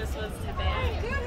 just was to.